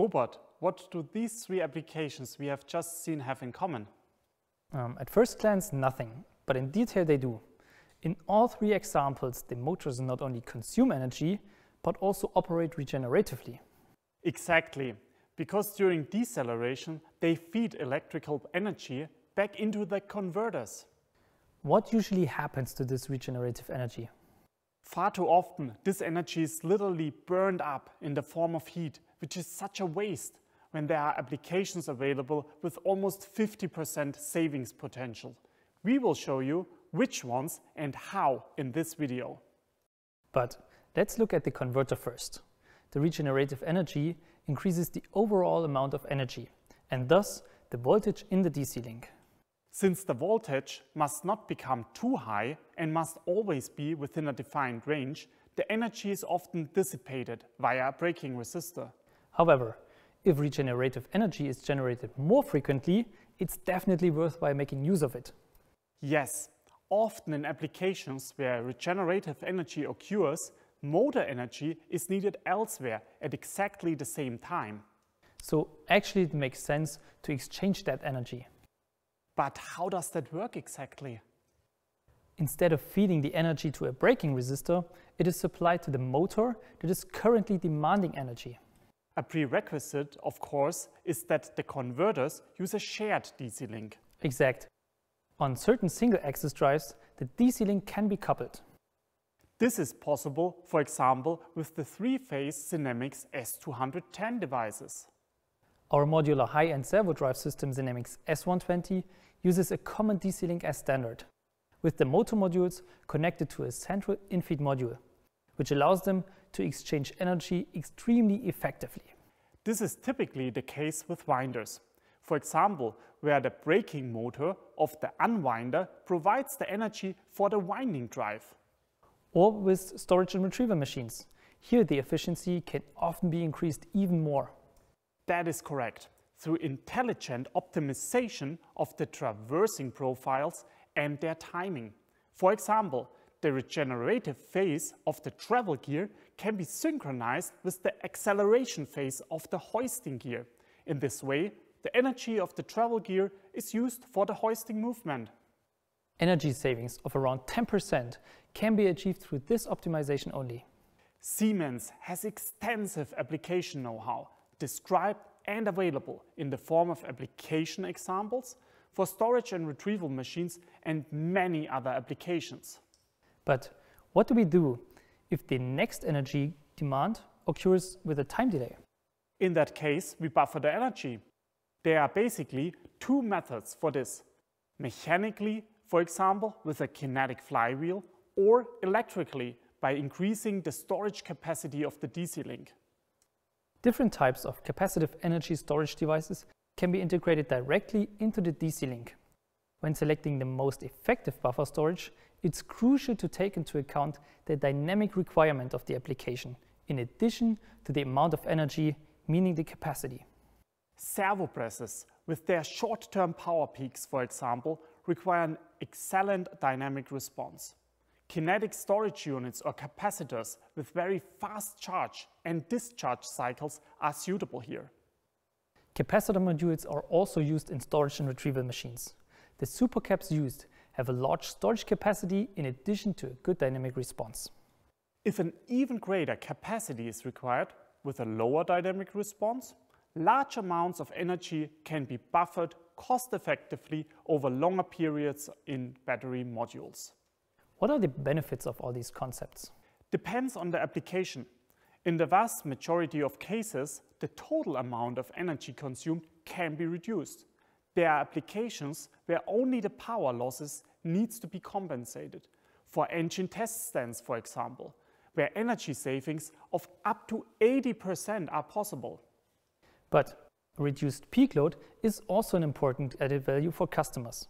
Robert, what do these three applications we have just seen have in common? Um, at first glance, nothing, but in detail they do. In all three examples, the motors not only consume energy, but also operate regeneratively. Exactly, because during deceleration, they feed electrical energy back into the converters. What usually happens to this regenerative energy? Far too often, this energy is literally burned up in the form of heat, which is such a waste when there are applications available with almost 50% savings potential. We will show you which ones and how in this video. But let's look at the converter first. The regenerative energy increases the overall amount of energy and thus the voltage in the DC link. Since the voltage must not become too high and must always be within a defined range, the energy is often dissipated via a braking resistor. However, if regenerative energy is generated more frequently, it's definitely worthwhile making use of it. Yes, often in applications where regenerative energy occurs, motor energy is needed elsewhere at exactly the same time. So actually it makes sense to exchange that energy. But how does that work exactly? Instead of feeding the energy to a braking resistor, it is supplied to the motor that is currently demanding energy. A prerequisite, of course, is that the converters use a shared DC link. Exact. On certain single-axis drives, the DC link can be coupled. This is possible, for example, with the three-phase Sinamics S210 devices. Our modular high-end servo drive system Sinamics S120 uses a common DC link as standard, with the motor modules connected to a central infeed module, which allows them to exchange energy extremely effectively. This is typically the case with winders. For example, where the braking motor of the unwinder provides the energy for the winding drive. Or with storage and retrieval machines. Here the efficiency can often be increased even more. That is correct. Through intelligent optimization of the traversing profiles and their timing. For example, the regenerative phase of the travel gear can be synchronized with the acceleration phase of the hoisting gear. In this way, the energy of the travel gear is used for the hoisting movement. Energy savings of around 10% can be achieved through this optimization only. Siemens has extensive application know-how described and available in the form of application examples for storage and retrieval machines and many other applications. But what do we do if the next energy demand occurs with a time delay? In that case, we buffer the energy. There are basically two methods for this. Mechanically, for example, with a kinetic flywheel, or electrically by increasing the storage capacity of the DC link. Different types of capacitive energy storage devices can be integrated directly into the DC link. When selecting the most effective buffer storage, it's crucial to take into account the dynamic requirement of the application, in addition to the amount of energy, meaning the capacity. Servo presses, with their short-term power peaks, for example, require an excellent dynamic response. Kinetic storage units or capacitors with very fast charge and discharge cycles are suitable here. Capacitor modules are also used in storage and retrieval machines. The supercaps used have a large storage capacity in addition to a good dynamic response. If an even greater capacity is required with a lower dynamic response, large amounts of energy can be buffered cost effectively over longer periods in battery modules. What are the benefits of all these concepts? Depends on the application. In the vast majority of cases, the total amount of energy consumed can be reduced. There are applications where only the power losses needs to be compensated. For engine test stands, for example, where energy savings of up to 80% are possible. But reduced peak load is also an important added value for customers.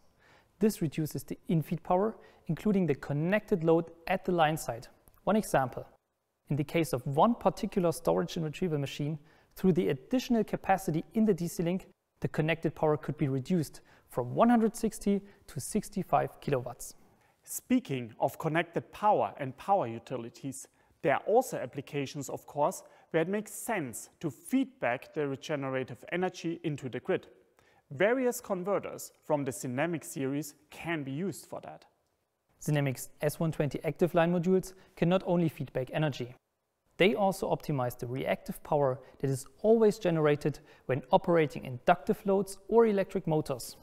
This reduces the infeed power, including the connected load at the line side. One example, in the case of one particular storage and retrieval machine, through the additional capacity in the DC link, the connected power could be reduced from 160 to 65 kilowatts. Speaking of connected power and power utilities, there are also applications, of course, where it makes sense to feed back the regenerative energy into the grid. Various converters from the Sinamics series can be used for that. Sinamics S120 active line modules can not only feed back energy, they also optimize the reactive power that is always generated when operating inductive loads or electric motors.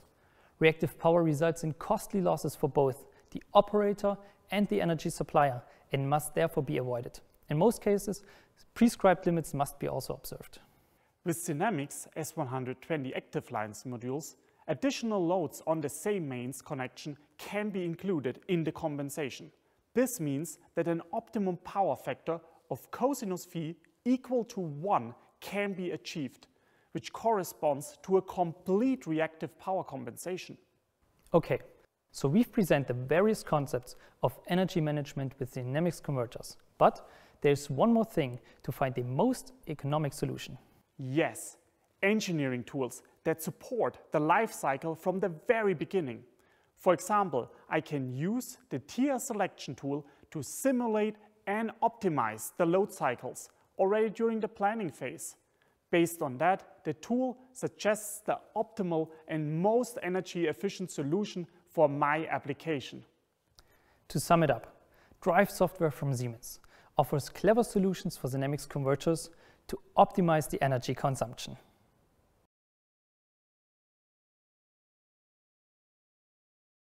Reactive power results in costly losses for both the operator and the energy supplier and must therefore be avoided. In most cases, prescribed limits must be also observed. With Sinamics S120 active lines modules, additional loads on the same mains connection can be included in the compensation. This means that an optimum power factor of cosinus phi equal to 1 can be achieved, which corresponds to a complete reactive power compensation. Okay, so we've presented the various concepts of energy management with Sinamics converters, but there's one more thing to find the most economic solution. Yes, engineering tools that support the life cycle from the very beginning. For example, I can use the TIA selection tool to simulate and optimize the load cycles already during the planning phase. Based on that, the tool suggests the optimal and most energy efficient solution for my application. To sum it up, Drive software from Siemens offers clever solutions for Sinamics converters to optimize the energy consumption.